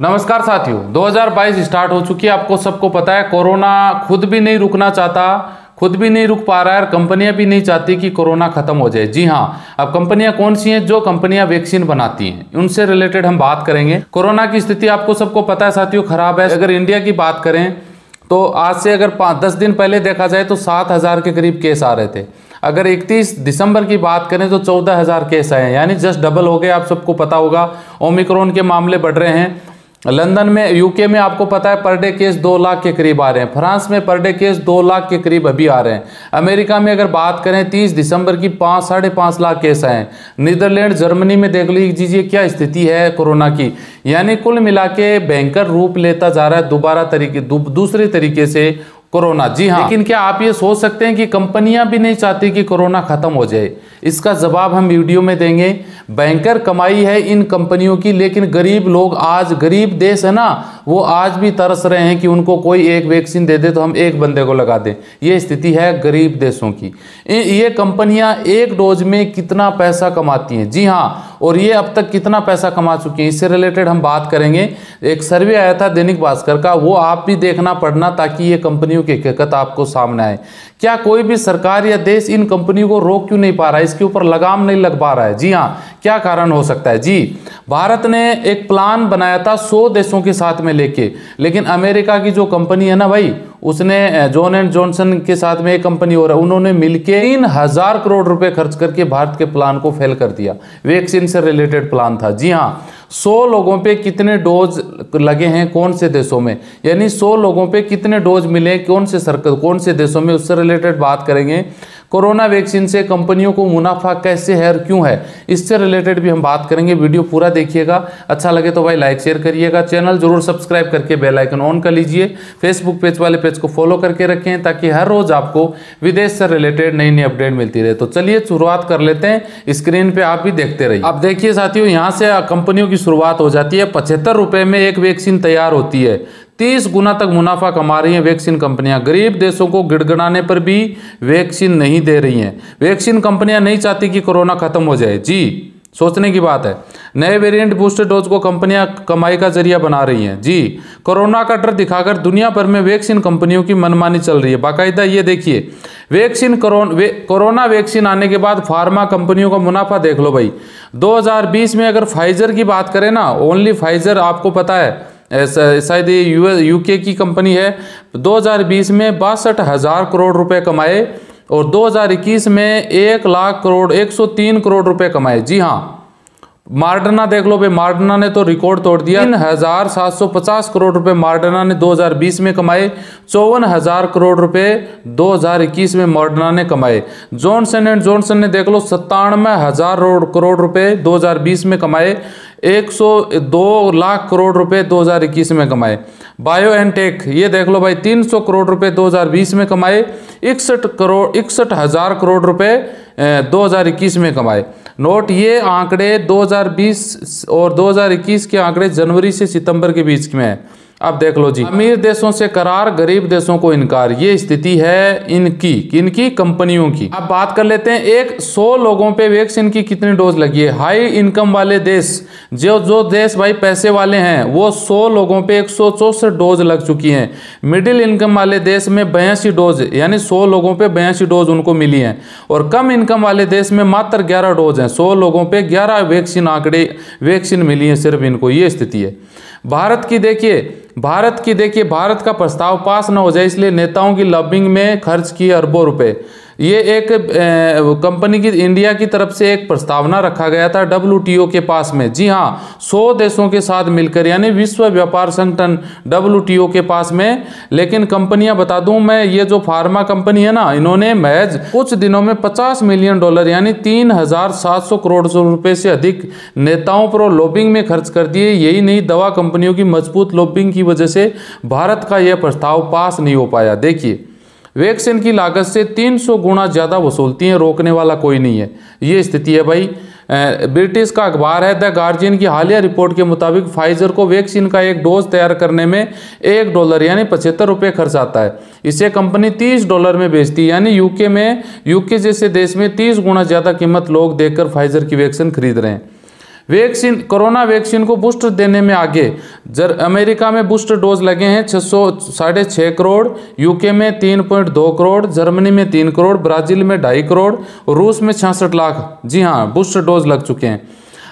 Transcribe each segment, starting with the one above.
नमस्कार साथियों 2022 स्टार्ट हो चुकी है। आपको सबको पता है, कोरोना खुद भी नहीं रुकना चाहता, खुद भी नहीं रुक पा रहा है और कंपनियाँ भी नहीं चाहती कि कोरोना खत्म हो जाए। जी हाँ अब कंपनियाँ कौन सी हैं जो कंपनियाँ वैक्सीन बनाती हैं? उनसे रिलेटेड हम बात करेंगे। कोरोना की स्थिति आपको सबको पता है साथियों, खराब है। अगर इंडिया की बात करें तो आज से अगर पाँच, दस दिन पहले देखा जाए तो सात हज़ार के करीब केस आ रहे थे। अगर 31 दिसंबर की बात करें तो चौदह हज़ार केस आए हैं। यानी जस्ट डबल हो गए, आप सबको पता होगा। ओमिक्रॉन के मामले बढ़ रहे हैं। लंदन में यूके में आपको पता है, पर डे केस दो लाख के करीब आ रहे हैं। फ्रांस में पर डे केस दो लाख के करीब अभी आ रहे हैं। अमेरिका में अगर बात करें, तीस दिसंबर की पाँच, साढ़े पाँच लाख केस आए हैं। नीदरलैंड, जर्मनी में देख लीजिए क्या स्थिति है कोरोना की। यानी कुल मिला के भयंकर रूप लेता जा रहा है दोबारा तरीके दूसरे तरीके से कोरोना। जी हाँ। लेकिन क्या आप ये सोच सकते हैं कि कंपनियाँ भी नहीं चाहती कि कोरोना खत्म हो जाए? इसका जवाब हम वीडियो में देंगे। बैंकर कमाई है इन कंपनियों की लेकिन गरीब लोग आज गरीब देश है ना वो आज भी तरस रहे हैं कि उनको कोई एक वैक्सीन दे दे तो हम एक बंदे को लगा दें। ये स्थिति है गरीब देशों की। ये कंपनियाँ एक डोज में कितना पैसा कमाती हैं? जी हाँ और ये अब तक कितना पैसा कमा चुकी हैं? इससे रिलेटेड हम बात करेंगे। एक सर्वे आया था दैनिक भास्कर का, वो आप भी देखना पड़ना ताकि ये कंपनियों की हकीकत आपको सामने आए। क्या कोई भी सरकार या देश इन कंपनियों को रोक क्यों नहीं पा रहा है? इसके ऊपर लगाम नहीं लग पा रहा है। जी हाँ क्या कारण हो सकता है? जी, भारत ने एक प्लान बनाया था सौ देशों के साथ में लेके। लेकिन अमेरिका की जो कंपनी है ना भाई, उसने जॉन एंड जॉनसन के साथ में एक कंपनी और उन्होंने मिलके तीन हज़ार करोड़ रुपए खर्च करके भारत के प्लान को फेल कर दिया। वैक्सीन से रिलेटेड प्लान था। जी हाँ सौ लोगों पे कितने डोज लगे हैं कौन से देशों में? यानी सौ लोगों पे कितने डोज मिले, कौन से सरकार कौन से देशों में? उससे रिलेटेड बात करेंगे। कोरोना वैक्सीन से कंपनियों को मुनाफा कैसे है और क्यों है? इससे रिलेटेड भी हम बात करेंगे। वीडियो पूरा देखिएगा। अच्छा लगे तो भाई लाइक शेयर करिएगा। चैनल ज़रूर सब्सक्राइब करके बेल आइकन ऑन कर लीजिए। फेसबुक पेज वाले पेज को फॉलो करके रखें ताकि हर रोज आपको विदेश से रिलेटेड नई नई अपडेट मिलती रहे। तो चलिए शुरुआत कर लेते हैं। स्क्रीन पर आप भी देखते रहिए। अब देखिए साथियों, यहाँ से कंपनियों की शुरुआत हो जाती है। पचहत्तर में एक वैक्सीन तैयार होती है। तीस गुना तक मुनाफा कमा रही हैं वैक्सीन कंपनियाँ। गरीब देशों को गिड़गड़ाने पर भी वैक्सीन नहीं दे रही हैं। वैक्सीन कंपनियाँ नहीं चाहती कि कोरोना खत्म हो जाए। जी सोचने की बात है। नए वेरिएंट बूस्टर डोज को कंपनियाँ कमाई का ज़रिया बना रही हैं। जी कोरोना का डर दिखाकर दुनिया भर में वैक्सीन कंपनियों की मनमानी चल रही है। बाकायदा ये देखिए वैक्सीन कोरोना वे, वैक्सीन आने के बाद फार्मा कंपनियों का मुनाफा देख लो भाई। 2020 में अगर फाइजर की बात करें ना ओनली फाइजर आपको पता है शायद ये यूके की कंपनी है। 2020 में बासठ हज़ार करोड़ रुपए कमाए और 2021 में एक लाख करोड़ 103 करोड़ रुपए कमाए। जी हाँ मार्डना देख लो भाई, मार्डना ने तो रिकॉर्ड तोड़ दिया। तीन हज़ार सात सौ पचास करोड़ रुपए मार्डना ने 2020 में कमाए। चौवन हज़ार करोड़ रुपए 2021 में मार्डना ने कमाए। जॉनसन एंड जॉनसन ने देख लो, सत्तानवे हज़ार करोड़ रुपए 2020 में कमाए। 102 लाख करोड़ रुपए 2021 में कमाए। बायो एंड टेक, ये देख लो भाई 300 करोड़ रुपए 2020 में कमाए, इकसठ करोड़, इकसठ हज़ार करोड़ रुपए 2021 में कमाए। नोट, ये आंकड़े 2020 और 2021 के आंकड़े जनवरी से सितंबर के बीच में है। अब देख लो जी। अमीर देशों से करार, गरीब देशों को इनकार। ये स्थिति है इनकी इनकी कंपनियों की। अब बात कर लेते हैं, एक सौ लोगों पे वैक्सीन की कितनी डोज लगी है? हाई इनकम वाले देश, जो जो देश भाई पैसे वाले हैं, वो सौ लोगों पे एक सौ चौसठ डोज लग चुकी हैं। मिडिल इनकम वाले देश में बयासी डोज, यानी सौ लोगों पे बयासी डोज उनको मिली हैं। और कम इनकम वाले देश में मात्र ग्यारह डोज हैं। सौ लोगों पे ग्यारह वैक्सीन आंकड़े, वैक्सीन मिली है सिर्फ़ इनको। ये स्थिति है। भारत की देखिए भारत की देखिए, भारत का प्रस्ताव पास ना हो जाए, इसलिए नेताओं की लबिंग में खर्च किए अरबों रुपए। ये एक कंपनी की, इंडिया की तरफ़ से एक प्रस्तावना रखा गया था डब्ल्यू के पास में। जी हाँ सौ देशों के साथ मिलकर, यानी विश्व व्यापार संगठन डब्ल्यू के पास में। लेकिन कंपनियाँ, बता दूँ मैं, ये जो फार्मा कंपनी है ना, इन्होंने महज कुछ दिनों में 50 मिलियन डॉलर, यानी तीन हज़ार सात सौ करोड़ रुपए से अधिक नेताओं पर लॉबिंग में खर्च कर दिए। यही नहीं, दवा कंपनियों की मज़बूत लॉबिंग की वजह से भारत का यह प्रस्ताव पास नहीं हो पाया। देखिए वैक्सीन की लागत से 300 गुना ज़्यादा वसूलती हैं, रोकने वाला कोई नहीं है। ये स्थिति है भाई। ब्रिटिश का अखबार है, द गार्जियन की हालिया रिपोर्ट के मुताबिक फाइजर को वैक्सीन का एक डोज तैयार करने में एक डॉलर यानी पचहत्तर रुपये खर्च आता है। इसे कंपनी तीस डॉलर में बेचती है, यानी यूके में, यूके जैसे देश में तीस गुना ज़्यादा कीमत लोग देखकर फाइजर की वैक्सीन खरीद रहे हैं। वैक्सीन, कोरोना वैक्सीन को बूस्टर देने में आगे। जर अमेरिका में बूस्टर डोज लगे हैं छः सौ साढ़े छः करोड़, यूके में तीन पॉइंट दो करोड़, जर्मनी में तीन करोड़, ब्राज़ील में ढाई करोड़, रूस में छियासठ लाख। जी हाँ बूस्टर डोज लग चुके हैं।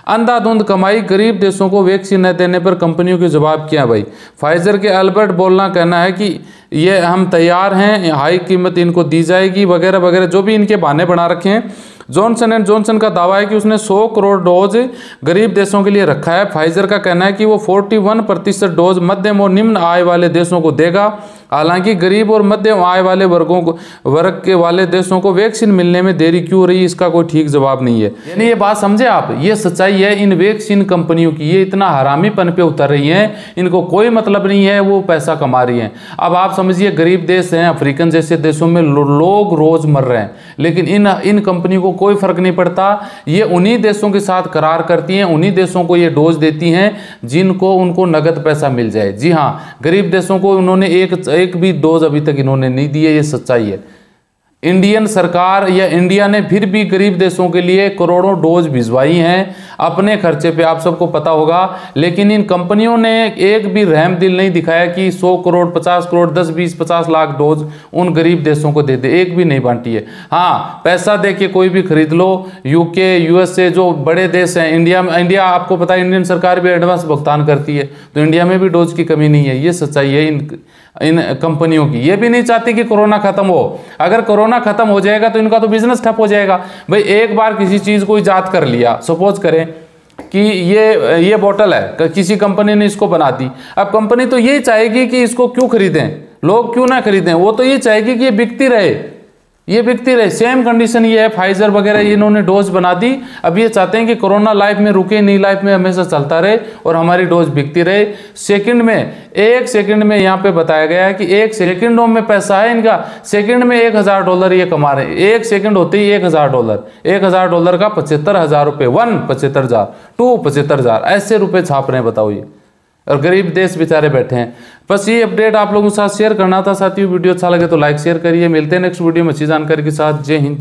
अंधाधुंध कमाई, गरीब देशों को वैक्सीन न देने पर कंपनियों के जवाब क्या भाई? फाइजर के अल्बर्ट बोलना कहना है कि ये हम तैयार हैं, हाई कीमत इनको दी जाएगी, वगैरह वगैरह, जो भी इनके बहाने बना रखे हैं। जॉनसन एंड जॉनसन का दावा है कि उसने 100 करोड़ डोज गरीब देशों के लिए रखा है। फाइजर का कहना है कि वो 41 प्रतिशत डोज मध्यम और निम्न आय वाले देशों को देगा। हालाँकि गरीब और मध्यम आय वाले वर्गों को, वर्ग के वाले देशों को वैक्सीन मिलने में देरी क्यों रही इसका कोई ठीक जवाब नहीं है। यानी ये बात समझे आप? ये सच्चाई है, इन वैक्सीन कंपनियों की ये इतना हरामीपन पे उतर रही हैं, इनको कोई मतलब नहीं है, वो पैसा कमा रही हैं। अब आप समझिए, गरीब देश हैं, अफ्रीकन जैसे देशों में लोग रोज मर रहे हैं, लेकिन इन इन कंपनियों को कोई फ़र्क नहीं पड़ता। ये उन्हीं देशों के साथ करार करती हैं, उन्हीं देशों को ये डोज देती हैं, जिनको उनको नगद पैसा मिल जाए। जी हाँ गरीब देशों को उन्होंने एक एक भी डोज अभी तक इन्होंने नहीं दी है ये सच्चाई है। इंडियन सरकार या इंडिया ने फिर भी गरीब देशों के लिए करोड़ों डोज भिजवाई हैं। अपने खर्चे पे आप सबको पता होगा, लेकिन इन कंपनियों ने एक भी रहम दिल नहीं दिखाया कि 100 करोड़ 50 करोड़ 10 20 50 लाख डोज उन गरीब देशों को दे दे। एक भी नहीं बांटी है। हाँ पैसा दे के कोई भी खरीद लो। यूके यूएसए जो बड़े देश हैं, इंडिया में, इंडिया, आपको पता है, इंडियन सरकार भी एडवांस भुगतान करती है। तो इंडिया में भी डोज की कमी नहीं है। ये सच्चाई है। इन इन कंपनियों की। ये भी नहीं चाहती कि कोरोना खत्म हो। अगर कोरोना खत्म हो जाएगा तो इनका तो बिज़नेस ठप हो जाएगा। भाई, एक बार किसी चीज़ को ईजाद कर लिया। सपोज़ करें कि ये ये बोतल है किसी कंपनी ने इसको बना दी। अब कंपनी तो यही चाहेगी कि इसको क्यों खरीदें? लोग क्यों ना खरीदें? वो तो ये चाहेगी कि ये बिकती रहे। ये बिकती रहे। सेम कंडीशन ये है फाइजर वगैरह इन्होंने डोज बना दी। अब ये चाहते हैं कि कोरोना लाइफ में रुके नहीं लाइफ में हमेशा चलता रहे और हमारी डोज बिकती रहे। सेकंड में, एक सेकंड में यहाँ पे बताया गया है कि एक सेकंडों में पैसा है इनका। सेकंड में एक हज़ार डॉलर ये कमा रहे हैं। एक सेकंड होते ही एक हज़ार डॉलर एक हज़ार डॉलर का पचहत्तर हज़ार रुपये। वन पचहत्तर हज़ार। टू पचहत्तर हज़ार। ऐसे रुपये छाप रहे हैं, बताओ ये। और गरीब देश बेचारे बैठे हैं। बस ये अपडेट आप लोगों के साथ शेयर करना था। साथियों, वीडियो अच्छा लगे तो लाइक शेयर करिए। मिलते हैं नेक्स्ट वीडियो में। अच्छी जानकारी के साथ। जय हिंद।